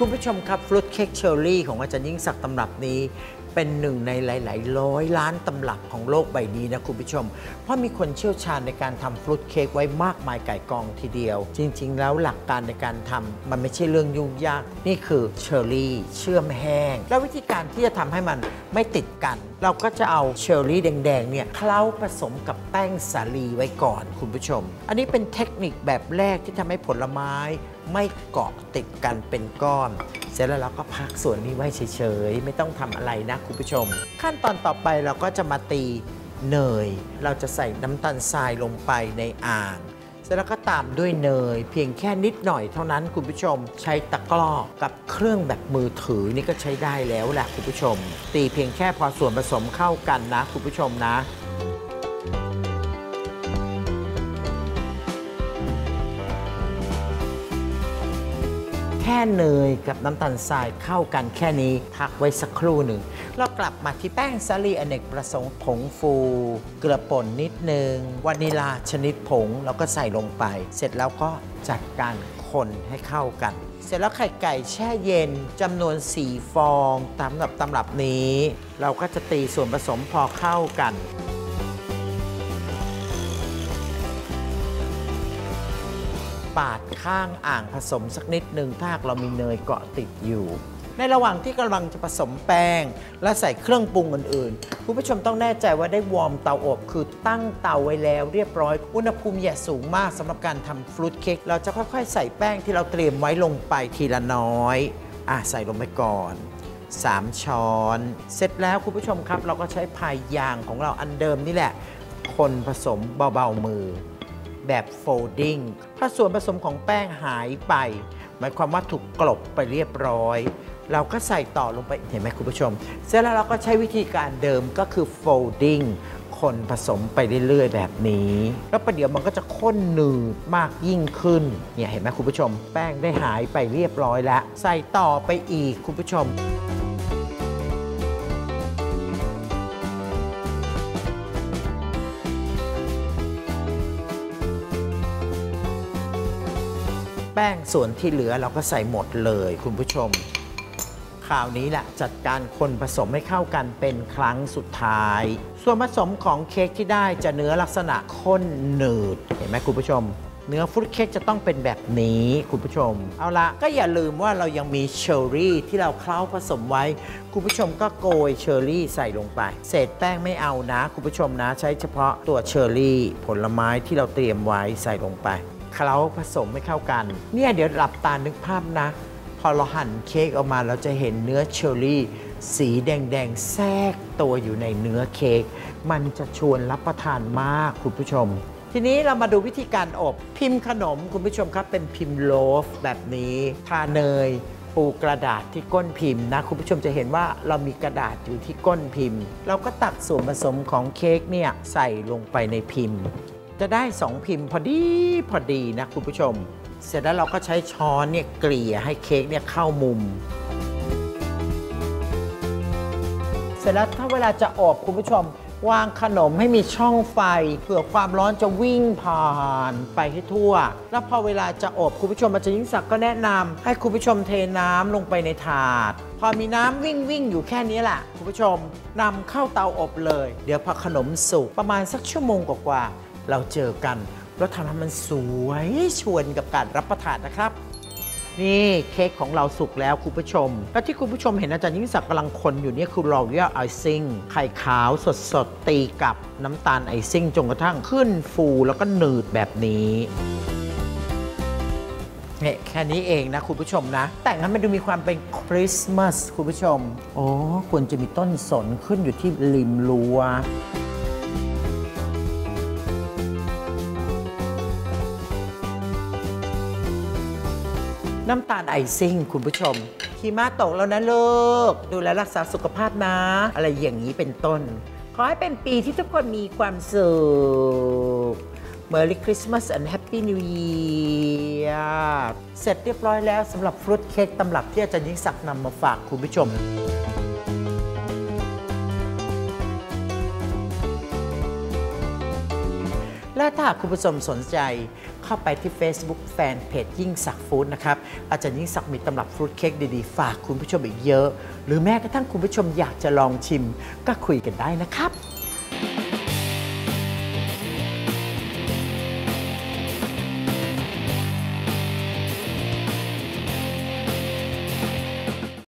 คุณผู้ชมครับฟรุตเค้กเชอร์รี่ของอาจารย์ยิ่งศักดิ์ตำรับนี้ เป็นหนึ่งในหลาย ๆ ร้อยล้านตำรับของโลกใบนี้นะคุณผู้ชม เพราะมีคนเชี่ยวชาญในการทำฟรุตเค้กไว้มากมายไก่กองทีเดียว จริง ๆ แล้วหลักการในการทำมันไม่ใช่เรื่องยุ่งยาก นี่คือเชอร์รี่เชื่อมแห้ง แล้ววิธีการที่จะทำให้มันไม่ติดกัน เราก็จะเอาเชอร์รี่แดง ๆ เนี่ยเคล้าผสมกับแป้งสาลีไว้ก่อนคุณผู้ชม อันนี้เป็นเทคนิคแบบแรกที่ทำให้ผลไม้ ไม่เกาะติดกันเป็นก้อน เสร็จแล้วเราก็พักส่วนนี้ไว้เฉยๆ ไม่ต้องทำอะไรนะคุณผู้ชม ขั้นตอนต่อไปเราก็จะมาตีเนย เราจะใส่น้ำตาลทรายลงไปในอ่างเสร็จแล้วก็ตามด้วยเนย เพียงแค่นิดหน่อยเท่านั้นคุณผู้ชม ใช้ตะกร้อกับเครื่องแบบมือถือนี่ก็ใช้ได้แล้วแหละคุณผู้ชม ตีเพียงแค่พอส่วนผสมเข้ากันนะคุณผู้ชมนะ ค่เนยกับน้ำตาลทรายเข้ากันแค่นี้พักไว้สักครู่หนึ่ง เรากลับมาที่แป้งสาลีอเนกประสงค์ผงฟู เกลือป่นนิดนึงวานิลาชนิดผงเราก็ใส่ลงไป เสร็จแล้วก็จัดการคนให้เข้ากัน เสร็จแล้วไข่ไก่แช่เย็นจำนวน 4 ฟองตามแบบตำรับนี้ เราก็จะตีส่วนผสมพอเข้ากัน ปาดข้างอ่างผสมสักนิดหนึ่งถ้าหากเรามีเนยเกาะติดอยู่ ในระหว่างที่กำลังจะผสมแป้ง และใส่เครื่องปรุงอื่นๆคุณผู้ชมต้องแน่ใจว่าได้วอร์มเตาอบ คือตั้งเตาไว้แล้วเรียบร้อย อุณหภูมิอย่าสูงมากสำหรับการทำฟรุตเค้กเราจะค่อยๆ ใส่แป้งที่เราเตรียมไว้ลงไปทีละน้อยอะใส่ลงไปก่อน3 ช้อน เสร็จแล้วคุณผู้ชมครับ เราก็ใช้พายยางของเราอันเดิมนี่แหละ คนผสมเบา ๆ มือ แบบ folding ถ้าส่วนผสมของแป้งหายไป หมายความว่าถูกกลบไปเรียบร้อย เราก็ใส่ต่อลงไปเห็นไหมคุณผู้ชม เสร็จแล้วเราก็ใช้วิธีการเดิมก็คือ folding คนผสมไปเรื่อย ๆ แบบนี้ แล้วประเดี๋ยวมันก็จะข้นหนืดมากยิ่งขึ้นเนี่ยเห็นไหมคุณผู้ชม แป้งได้หายไปเรียบร้อยแล้ว ใส่ต่อไปอีกคุณผู้ชม แป้งส่วนที่เหลือเราก็ใส่หมดเลยคุณผู้ชมคราวนี้แหละจัดการคนผสมให้เข้ากันเป็นครั้งสุดท้าย ส่วนผสมของเค้กที่ได้จะเนื้อลักษณะข้นหนืดเห็นไหมคุณผู้ชม เนื้อฟุตเค้กจะต้องเป็นแบบนี้คุณผู้ชม เอาละก็อย่าลืมว่าเรายังมีเชอร์รี่ที่เราเคล้าผสมไว้ คุณผู้ชมก็โกยเชอร์รี่ใส่ลงไป เศษแป้งไม่เอานะ คุณผู้ชมนะ ใช้เฉพาะตัวเชอร์รี่ผลไม้ที่เราเตรียมไว้ใส่ลงไป เคล้าผสมให้เข้ากัน เนี่ยเดี๋ยวหลับตานึกภาพนะ พอเราหั่นเค้กออกมาเราจะเห็นเนื้อเชอร์รี่ สีแดงๆ แทรกตัวอยู่ในเนื้อเค้กมันจะชวนรับประทานมากคุณผู้ชม ทีนี้เรามาดูวิธีการอบพิมพ์ขนมคุณผู้ชมครับ เป็นพิมพ์โลฟแบบนี้ทาเนยปูกระดาษที่ก้นพิมพ์นะ คุณผู้ชมจะเห็นว่าเรามีกระดาษอยู่ที่ก้นพิมพ์ เราก็ตักส่วนผสมของเค้กเนี่ยใส่ลงไปในพิมพ์ จะได้ 2 พิมพ์พอดีพอดีนะคุณผู้ชม เสร็จแล้วเราก็ใช้ช้อนเนี่ยเกลี่ยให้เค้กเนี่ยเข้ามุม เสร็จแล้วถ้าเวลาจะอบคุณผู้ชม วางขนมให้มีช่องไฟเผื่อความร้อนจะวิ่งผ่านไปให้ทั่ว แล้วพอเวลาจะอบคุณผู้ชมอาจารย์ยิ่งศักดิ์ก็แนะนำให้คุณผู้ชมเทน้ำลงไปในถาด พอมีน้ำวิ่งวิ่งอยู่แค่นี้แหละคุณผู้ชมนำเข้าเตาอบเลย เดี๋ยวพอขนมสุกประมาณสักชั่วโมงกว่าๆ เราเจอกันแล้วทำให้มันสวยชวนกับการรับประทานนะครับ นี่เค้กของเราสุกแล้วคุณผู้ชม และที่คุณผู้ชมเห็นอาจารย์ยิ่งศักดิ์กำลังคนอยู่เนี่ยคือ Royal Icing ไข่ขาวสดๆตีกับน้ำตาลไอซิ่งจนกระทั่งขึ้นฟูแล้วก็หนืดแบบนี้เนี่ยแค่นี้เองนะคุณผู้ชมนะ แต่งให้มันดูมีความเป็นคริสต์มาสคุณผู้ชม โอ้ควรจะมีต้นสนขึ้นอยู่ที่ริมรั้ว น้ำตาลไอซิ่งคุณผู้ชมหิมะตกแล้วนะลูกดูแลรักษาสุขภาพนะ อะไรอย่างนี้เป็นต้น ขอให้เป็นปีที่ทุกคนมีความสุข Merry Christmas and Happy New Year เสร็จเรียบร้อยแล้วสำหรับฟรุตเค้กตำรับที่อาจารย์ยิ่งศักดิ์นำมาฝากคุณผู้ชม และถ้าคุณผู้ชมสนใจเข้าไปที่ Facebook แฟนเพจยิ่งสักฟู้ดนะครับ อาจารย์ยิ่งสักมีตำรับฟรุตเค้กดีๆ ฝากคุณผู้ชมอีกเยอะ หรือแม้กระทั่งคุณผู้ชมอยากจะลองชิมก็คุยกันได้นะครับ